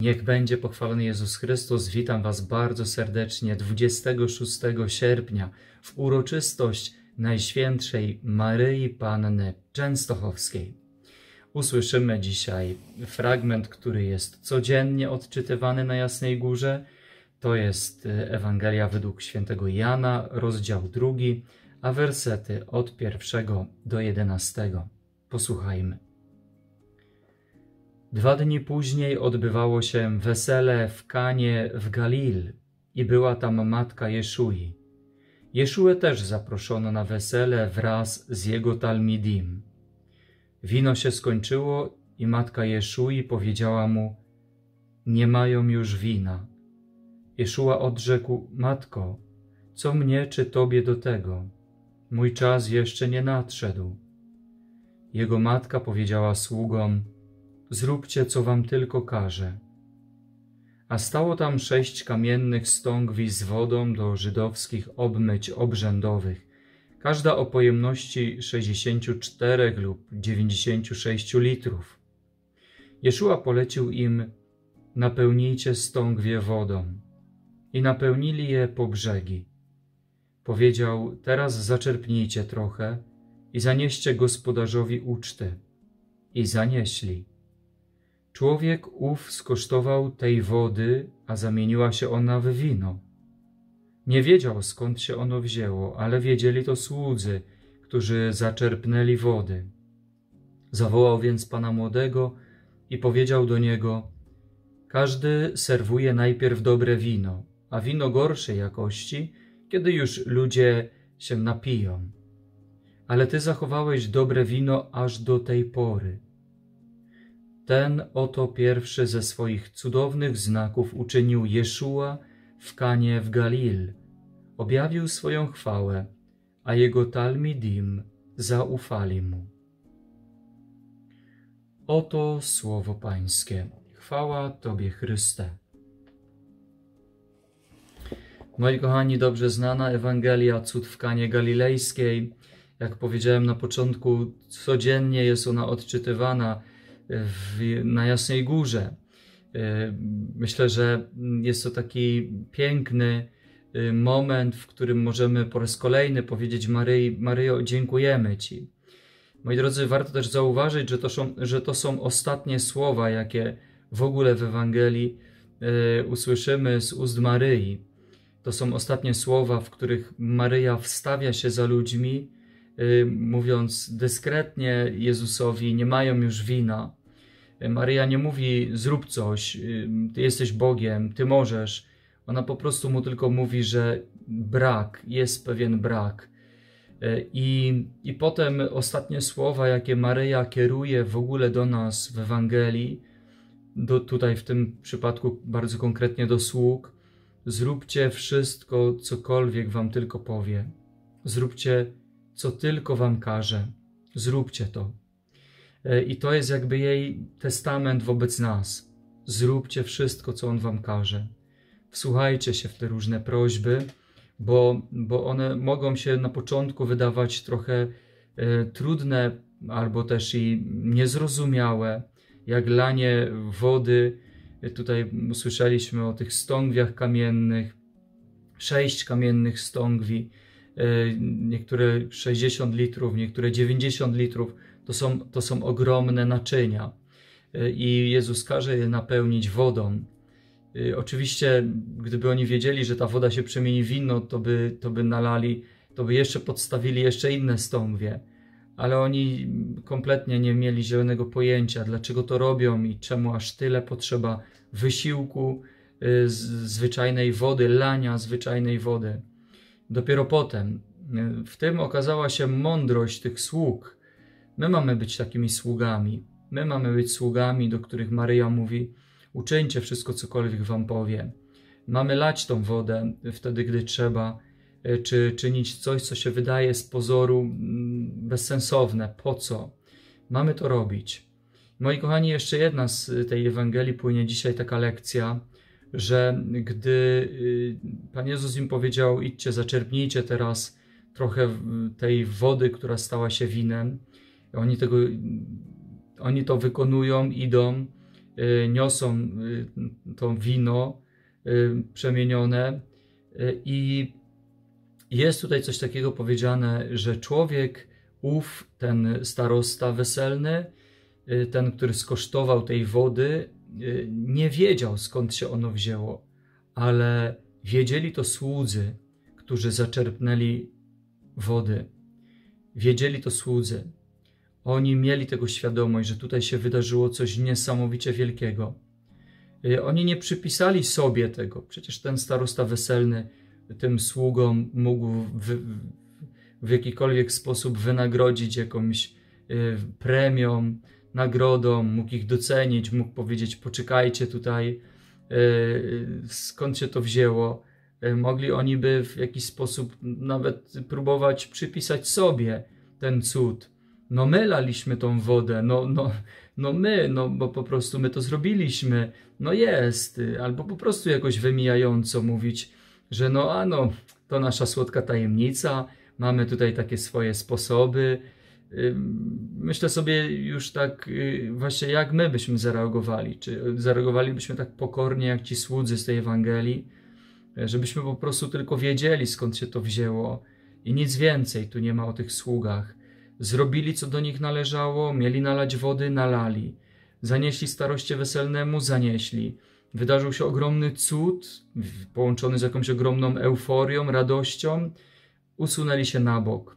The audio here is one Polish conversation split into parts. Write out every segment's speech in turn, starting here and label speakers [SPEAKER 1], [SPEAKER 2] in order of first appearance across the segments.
[SPEAKER 1] Niech będzie pochwalony Jezus Chrystus. Witam Was bardzo serdecznie 26 sierpnia w uroczystość Najświętszej Maryi Panny Częstochowskiej. Usłyszymy dzisiaj fragment, który jest codziennie odczytywany na Jasnej Górze. To jest Ewangelia według świętego Jana, rozdział drugi, a wersety od pierwszego do jedenastego. Posłuchajmy. Dwa dni później odbywało się wesele w Kanie w Galil i była tam matka Jeszui. Jeszuę też zaproszono na wesele wraz z jego talmidim. Wino się skończyło i matka Jeszui powiedziała mu, nie mają już wina. Jeszua odrzekł, matko, co mnie czy tobie do tego? Mój czas jeszcze nie nadszedł. Jego matka powiedziała sługom, zróbcie, co wam tylko każe. A stało tam sześć kamiennych stągwi z wodą do żydowskich obmyć obrzędowych, każda o pojemności 64 lub 96 litrów. Jeszua polecił im, napełnijcie stągwie wodą. I napełnili je po brzegi. Powiedział, teraz zaczerpnijcie trochę i zanieście gospodarzowi ucztę. I zanieśli. Człowiek ów skosztował tej wody, a zamieniła się ona w wino. Nie wiedział skąd się ono wzięło, ale wiedzieli to słudzy, którzy zaczerpnęli wody. Zawołał więc pana młodego i powiedział do niego: Każdy serwuje najpierw dobre wino, a wino gorszej jakości, kiedy już ludzie się napiją. Ale ty zachowałeś dobre wino aż do tej pory. Ten oto pierwszy ze swoich cudownych znaków uczynił Jeszua w Kanie w Galil. Objawił swoją chwałę, a jego talmidim zaufali mu. Oto słowo Pańskie. Chwała Tobie, Chryste. Moi kochani, dobrze znana Ewangelia Cud w Kanie Galilejskiej. Jak powiedziałem na początku, codziennie jest ona odczytywana w, na Jasnej Górze. E, myślę, że jest to taki piękny e, moment, w którym możemy po raz kolejny powiedzieć Maryi, Maryjo, dziękujemy Ci. Moi drodzy, warto też zauważyć, że to są, że to są ostatnie słowa, jakie w ogóle w Ewangelii e, usłyszymy z ust Maryi. To są ostatnie słowa, w których Maryja wstawia się za ludźmi, mówiąc dyskretnie Jezusowi: Nie mają już wina. Maryja nie mówi zrób coś, ty jesteś Bogiem, ty możesz. Ona po prostu mu tylko mówi, że brak, jest pewien brak. E, I, I potem ostatnie słowa, jakie Maryja kieruje w ogóle do nas w Ewangelii, do, tutaj w tym przypadku bardzo konkretnie do sług, zróbcie wszystko, cokolwiek wam tylko powie. Zróbcie, co tylko wam każe. Zróbcie to. E, I to jest jakby jej testament wobec nas. Zróbcie wszystko, co On Wam każe. Wsłuchajcie się w te różne prośby, bo, bo one mogą się na początku wydawać trochę e, trudne albo też i niezrozumiałe, jak lanie wody. E, tutaj usłyszeliśmy o tych stągwiach kamiennych, sześć kamiennych stągwi, niektóre 60 litrów, niektóre 90 litrów to są, to są ogromne naczynia y, i Jezus każe je napełnić wodą. Y, oczywiście, gdyby oni wiedzieli, że ta woda się przemieni w wino, to by, to by nalali, to by jeszcze podstawili jeszcze inne stągwie. Ale oni kompletnie nie mieli zielonego pojęcia, dlaczego to robią i czemu aż tyle potrzeba wysiłku y, zwyczajnej wody, lania zwyczajnej wody. Dopiero potem, w tym okazała się mądrość tych sług, My mamy być takimi sługami. My mamy być sługami, do których Maryja mówi: uczyńcie wszystko, cokolwiek wam powie. Mamy lać tą wodę wtedy, gdy trzeba, e, czy czynić coś, co się wydaje z pozoru mm, bezsensowne. Po co? Mamy to robić. Moi kochani, jeszcze jedna z tej Ewangelii płynie dzisiaj taka lekcja, że gdy y, Pan Jezus im powiedział: idźcie, zaczerpnijcie teraz trochę tej wody, która stała się winem, oni, tego, oni to wykonują, idą niosą to wino przemienione i jest tutaj coś takiego powiedziane, że człowiek ów, ten starosta weselny, ten, który skosztował tej wody, nie wiedział skąd się ono wzięło, ale wiedzieli to słudzy, którzy zaczerpnęli wody. Wiedzieli to słudzy. Oni mieli tego świadomość, że tutaj się wydarzyło coś niesamowicie wielkiego. Y, oni nie przypisali sobie tego. Przecież ten starosta weselny tym sługom mógł w, w jakikolwiek sposób wynagrodzić jakąś y, premią, nagrodą, mógł ich docenić, mógł powiedzieć: Poczekajcie tutaj, y, skąd się to wzięło. Mogli oni by w jakiś sposób nawet próbować przypisać sobie ten cud. No my laliśmy tą wodę, no, no, no my, no bo po prostu my to zrobiliśmy, no jest, albo po prostu jakoś wymijająco mówić, że no a no, to nasza słodka tajemnica, mamy tutaj takie swoje sposoby. Myślę sobie już tak y, właśnie jak my byśmy zareagowali, czy zareagowalibyśmy tak pokornie jak ci słudzy z tej Ewangelii, żebyśmy po prostu tylko wiedzieli skąd się to wzięło i nic więcej tu nie ma o tych sługach. Zrobili co do nich należało, mieli nalać wody, nalali. Zanieśli staroście weselnemu, zanieśli. Wydarzył się ogromny cud, połączony z jakąś ogromną euforią, radością. Usunęli się na bok.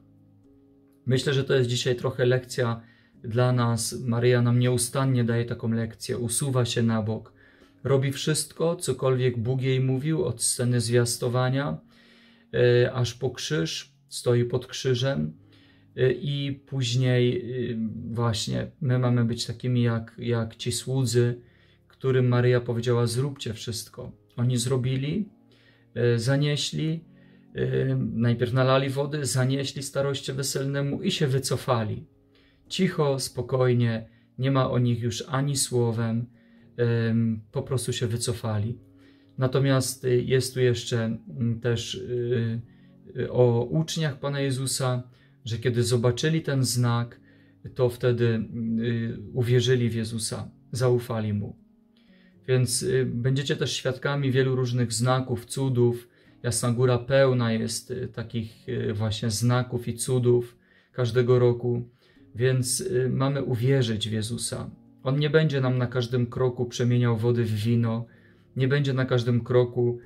[SPEAKER 1] Myślę, że to jest dzisiaj trochę lekcja dla nas. Maryja nam nieustannie daje taką lekcję. Usuwa się na bok. Robi wszystko, cokolwiek Bóg jej mówił, od sceny zwiastowania, yy, aż po krzyż. Stoi pod krzyżem i później y, właśnie my mamy być takimi jak, jak ci słudzy, którym Maryja powiedziała: Zróbcie wszystko. Oni zrobili, y, zanieśli, najpierw nalali wody, zanieśli staroście weselnemu i się wycofali. Cicho, spokojnie, nie ma o nich już ani słowem, po prostu się wycofali. Natomiast jest tu jeszcze mm, też o uczniach Pana Jezusa, że kiedy zobaczyli ten znak, to wtedy y, uwierzyli w Jezusa, zaufali Mu. Więc y, będziecie też świadkami wielu różnych znaków, cudów. Jasna Góra pełna jest y, takich właśnie znaków i cudów każdego roku, więc mamy uwierzyć w Jezusa. On nie będzie nam na każdym kroku przemieniał wody w wino, nie będzie na każdym kroku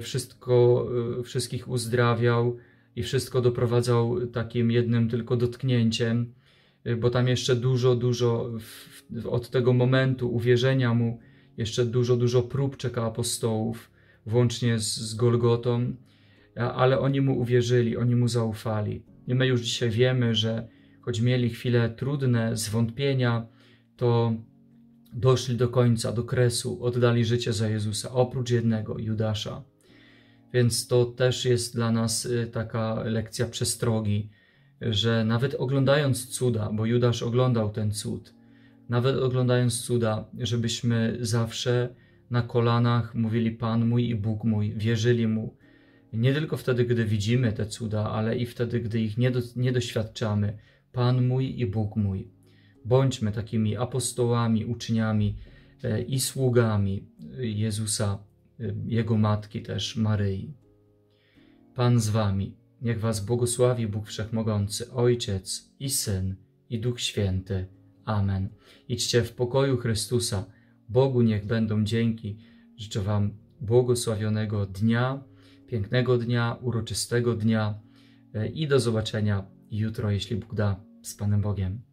[SPEAKER 1] wszystko, wszystkich uzdrawiał, i wszystko doprowadzał takim jednym tylko dotknięciem, y, bo tam jeszcze dużo, dużo w, od tego momentu uwierzenia mu, jeszcze dużo, dużo prób czeka apostołów, włącznie z, z Golgotą, ale oni mu uwierzyli, oni mu zaufali. I my już dzisiaj wiemy, że choć mieli chwile trudne, zwątpienia, to doszli do końca, do kresu, oddali życie za Jezusa, oprócz jednego, Judasza. Więc to też jest dla nas y, taka lekcja przestrogi, że nawet oglądając cuda, bo Judasz oglądał ten cud, nawet oglądając cuda, żebyśmy zawsze na kolanach mówili Pan mój i Bóg mój, wierzyli Mu. Nie tylko wtedy, gdy widzimy te cuda, ale i wtedy, gdy ich nie, do, nie doświadczamy. Pan mój i Bóg mój. Bądźmy takimi apostołami, uczniami e, i sługami Jezusa jego matki też Maryi. Pan z wami, niech was błogosławi Bóg Wszechmogący, Ojciec i Syn i Duch Święty. Amen. Idźcie w pokoju Chrystusa. Bogu niech będą dzięki. Życzę wam błogosławionego dnia, pięknego dnia, uroczystego dnia e, i do zobaczenia jutro, jeśli Bóg da, z Panem Bogiem.